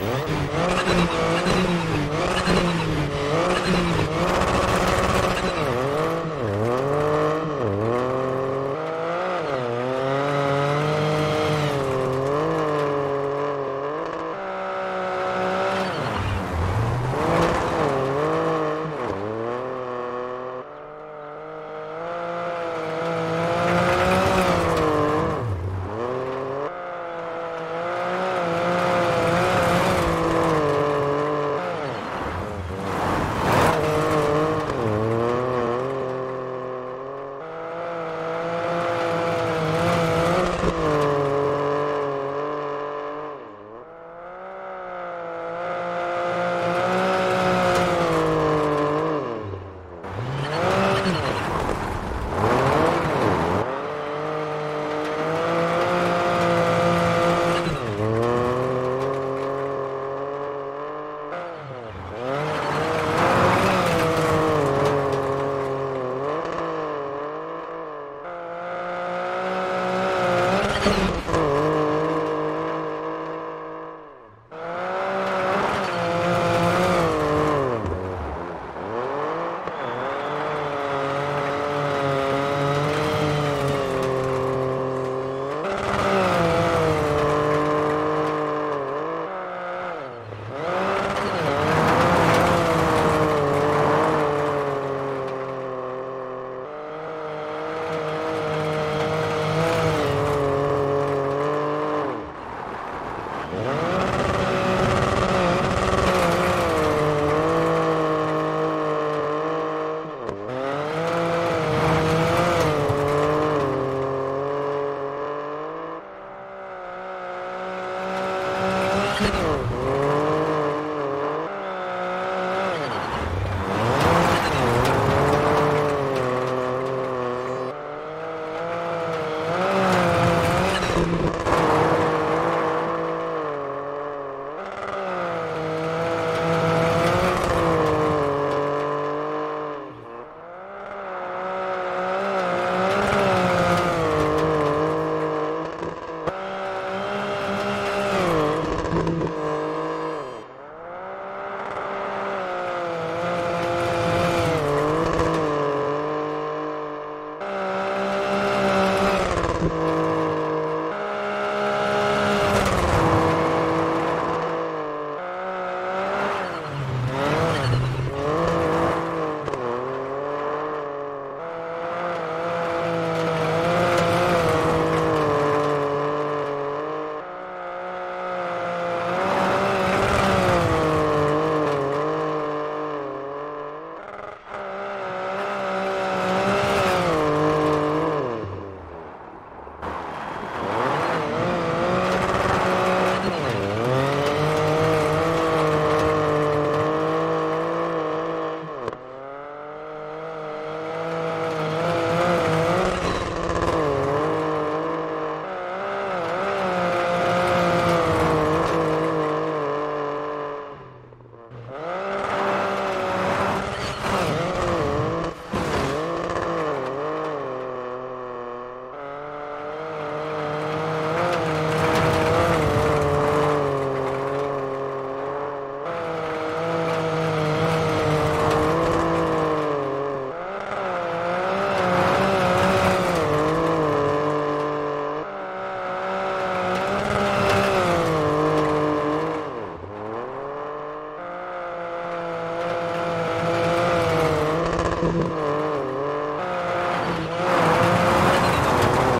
Thank Kinner you. Oh,